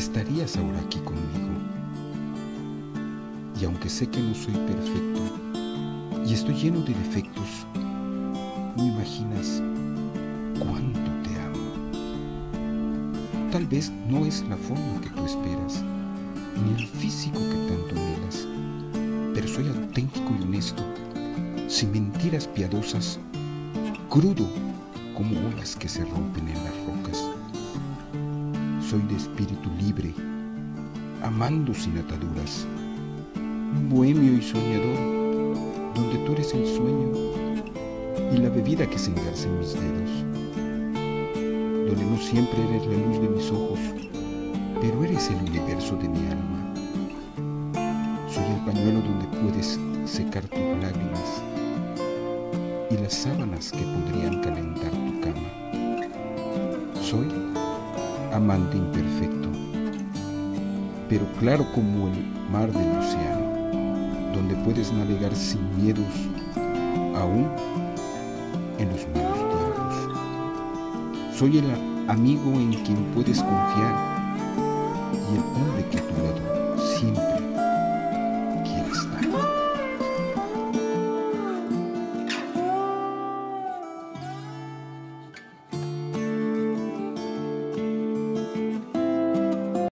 estarías ahora aquí conmigo. Y aunque sé que no soy perfecto y estoy lleno de defectos, no imaginas cuánto te amo. Tal vez no es la forma que tú esperas, ni el físico que tanto anhelas, pero soy auténtico y honesto, sin mentiras piadosas, crudo como olas que se rompen en rocas. Soy de espíritu libre, amando sin ataduras, un bohemio y soñador, donde tú eres el sueño y la bebida que se engarza en mis dedos, donde no siempre eres la luz de mis ojos, pero eres el universo de mi alma. Soy el pañuelo donde puedes secar tus lágrimas y las sábanas que podrían calentar tu cama. Soy amante imperfecto, pero claro como el mar del océano, donde puedes navegar sin miedos aún en los malos tiempos. Soy el amigo en quien puedes confiar